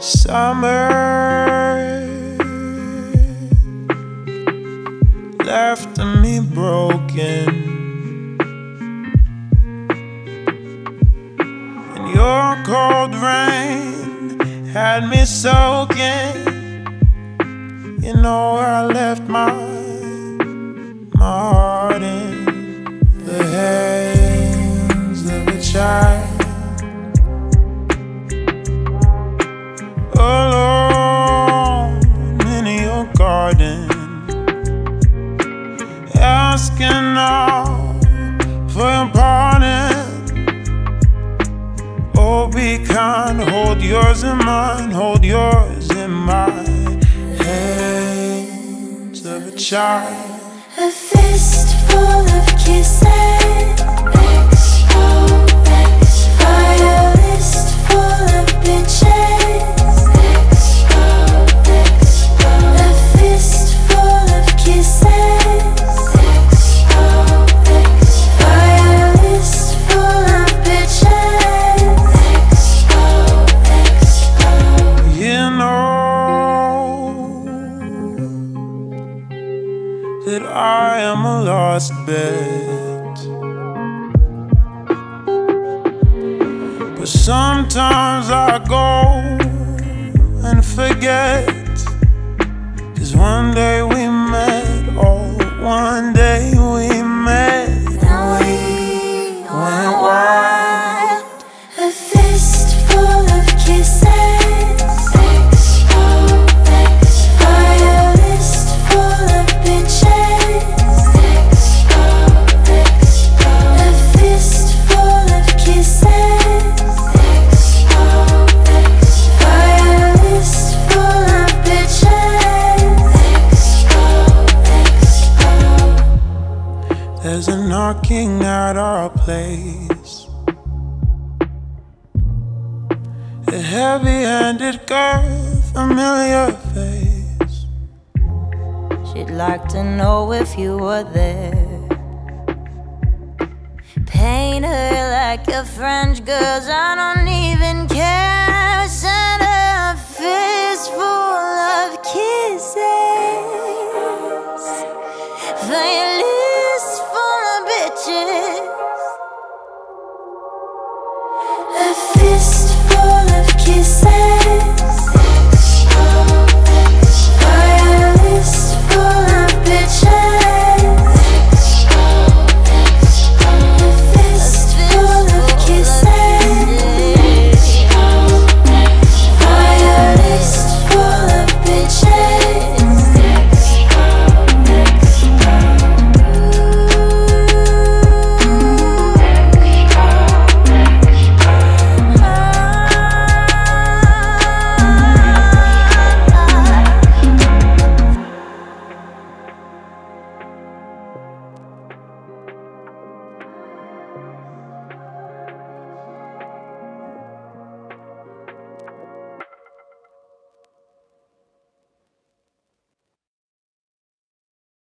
Summer left me broken. And your cold rain had me soaking. You know I left my, my heart yours in mine, hold yours in my hands of a child. A fistful that I am a lost bet. But sometimes I go and forget. Cause one day we a knocking at our place. A heavy handed girl, familiar face. She'd like to know if you were there. Paint her like a French girl's, I don't even care. Send her a fistful say